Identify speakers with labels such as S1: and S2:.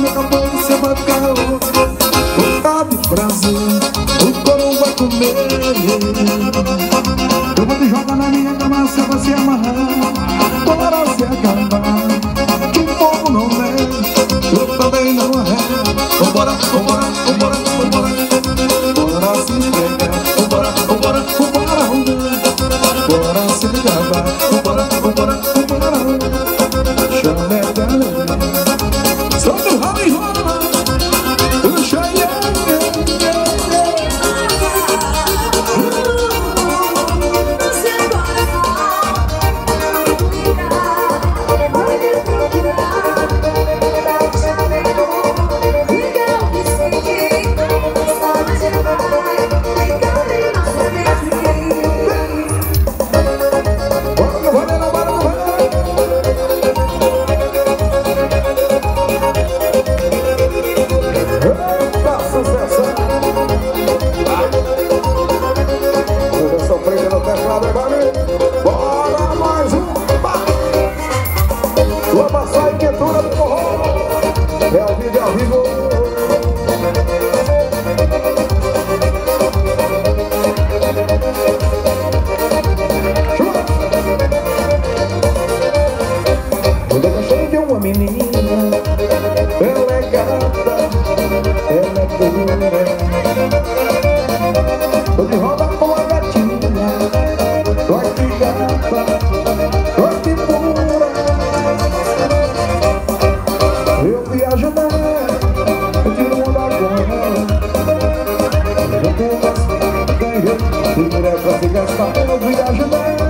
S1: e acabou o seu bacalhau O cabo Brasil, o coro vai comer Eu vou te jogar na minha cama se você amarrar Para se acabar, que o povo não é Eu também não é Vambora, vambora, vambora, vambora vambora, se vambora, vambora, vambora, vambora Bora se acabar, vambora Teve é uma menina Ela é gata Ela é pura Tô de roda com a gatinha Tô aqui gata Tô aqui pura. Eu viajo na Eu tiro um vagão Já tenho as pernas Me leva pra se gastar Eu viajo na